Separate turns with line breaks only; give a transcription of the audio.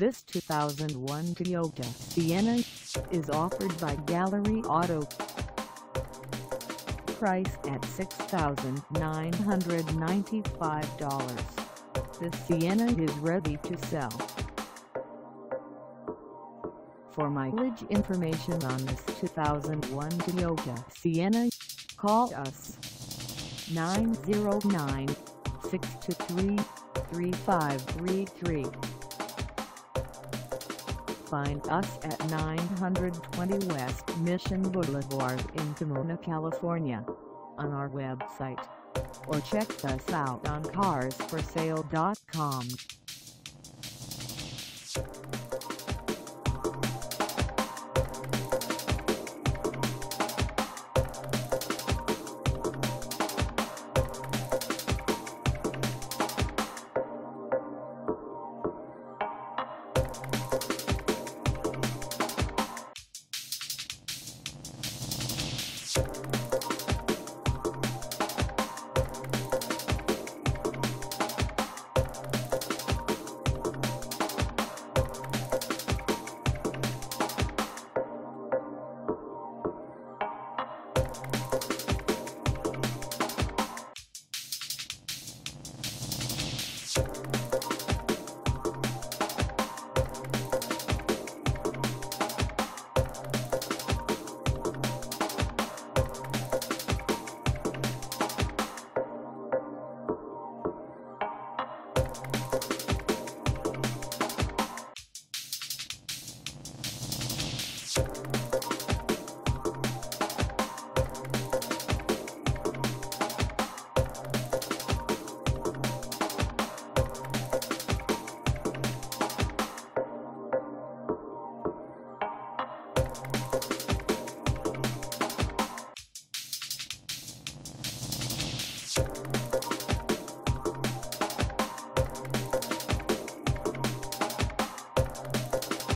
This 2001 Toyota Sienna is offered by Gallery Auto. Price at $6,995. This Sienna is ready to sell. For mileage information on this 2001 Toyota Sienna, call us 909-623-3533. Find us at 920 West Mission Boulevard in Pomona, California on our website or check us out on carsforsale.com.
Thank